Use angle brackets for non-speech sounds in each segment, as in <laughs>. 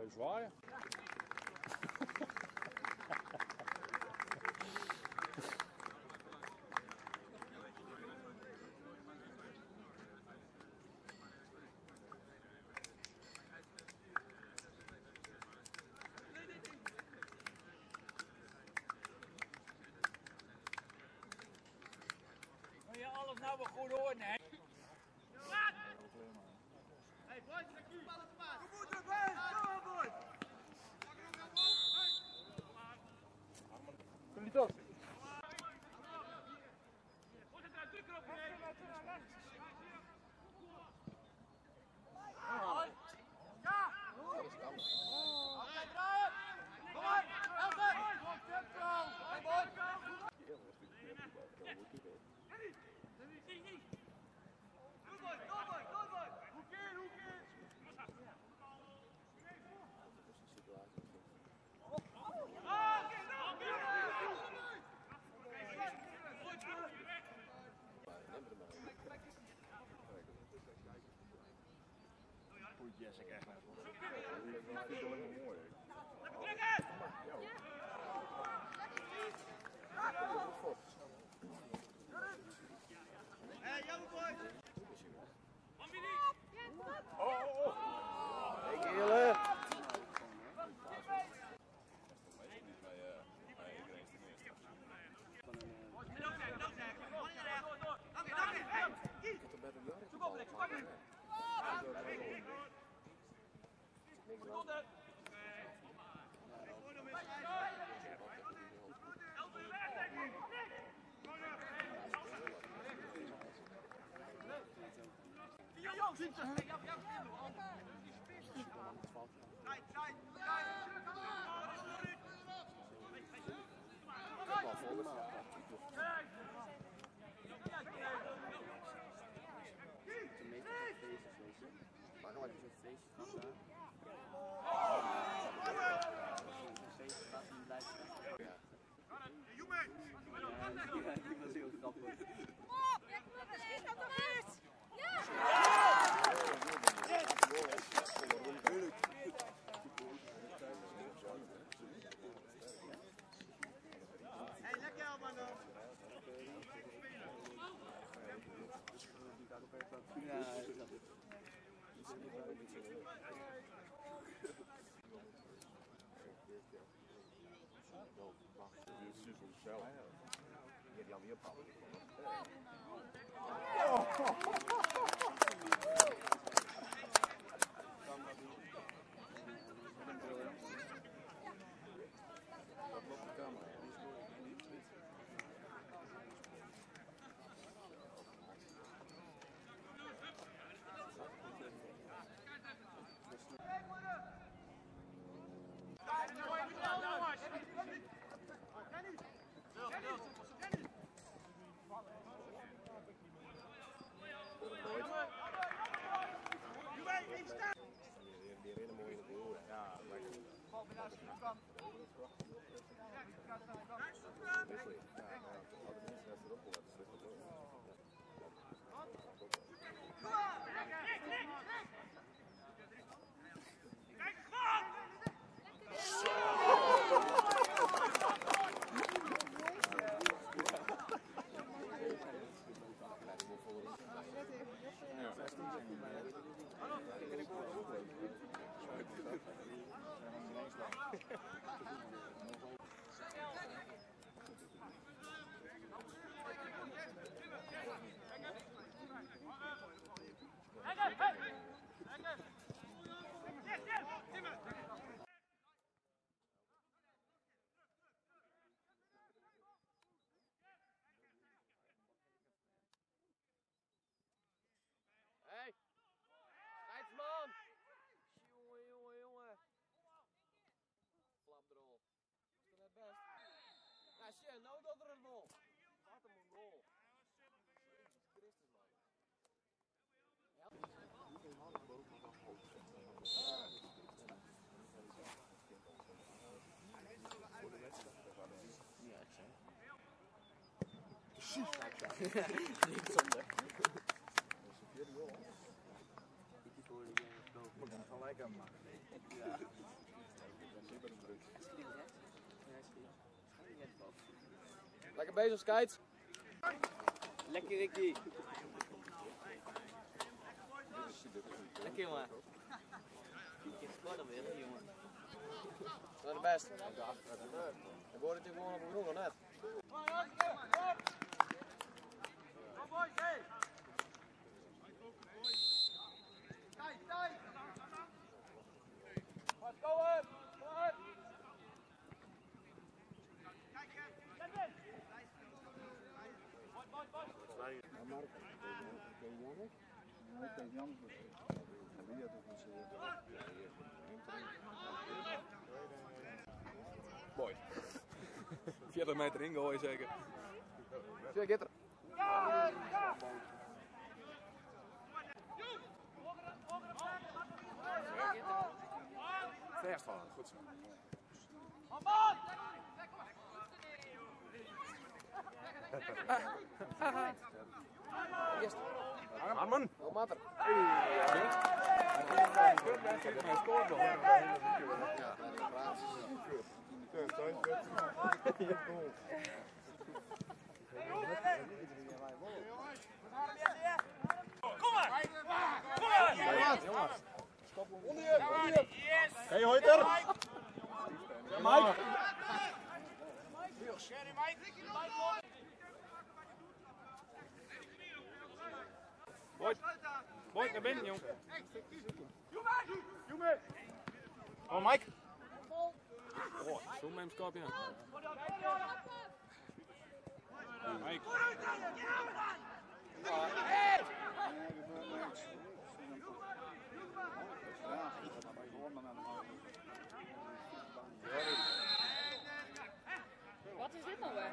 Je zwaaien? Wil je alles nou wel goed horen, hè? Jullie Naar Ik vind alleen maar mooi. Oh, oh, oh. Hey, Kele. Waarom heb je zo'n feestje gehad daar? Zo'n feestje gehad en die blijft weg. Ja. Ja, die was heel grappig. Ja, ik snap het. Die is super zelf. Ja, die rennen mooi in het doel. Ja, lekker. Hadden mensen net erop gehoord. Dat is echt wel leuk. Hey! Scheidsman! Jongen, jongen, jongen. Flapdrol. Dat is net best. Ja, shit, nou dat er een bol. Wat een goal. Jezus Christus, man. Ja, ik zei. Zonder. Ik. Moet gelijk aan maken. Lekker bezig, Skites. Lekker, Ricky. Lekker, jongen. Scoort alweer, jongen. Dat is best. Dan wordt het hier gewoon op of net? Mooi. <laughs> 40 meter ingooien zeker. Zeg, get er. Vers vallen, goed zo. Eerst. Oh, matter. Hij Hey, Hoiter! Mike! Boy, boy, naar binnen, jong. Oh, Mike! Oh, zo met hem skap, ja. Mike. Wat is dit nou weer?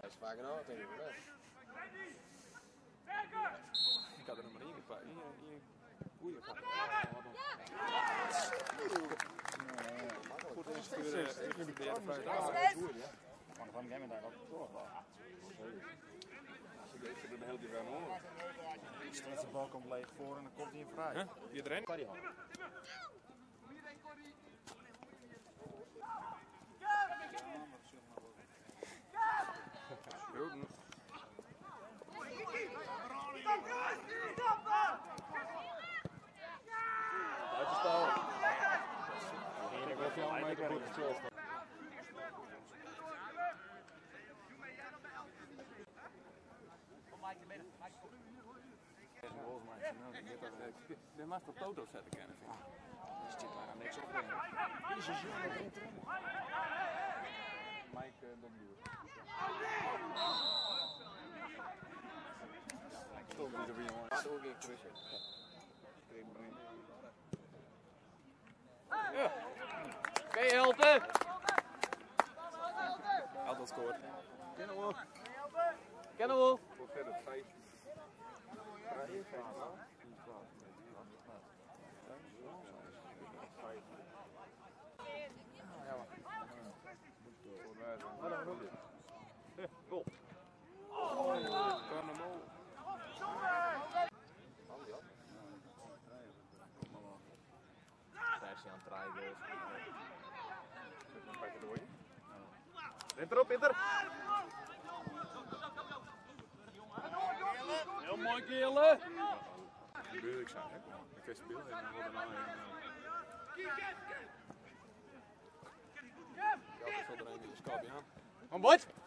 Dat is vaak een auto, denk ik. hè? Ik had er nog maar één gepakt. Eén, één koeien gepakt. Goed insturen. Ik ben er fruit aan. Van van jij bent daar ook door. Ik ben de hele tijd aan hoor. Als de bal komt leeg voor en dan komt hij in vrij. Huh? Wie erin? Kan die Eén wil veel meter goed gespeeld. De master Toto zetten kennen, vind ik. Er zit bijna niks op. Mike uh, Domduur. Stop niet op jongen. Dat doe ik terug. Oké, Helte. Altijd scoort. Kennen we. Voor verder, vijf. Carnaval. Versie aan het draaien. Pak het door je. Rent erop, Peter. Heel mooi ik zo, hè? Ik heb speel en dan wordt Ja, dat valt er een in de aan.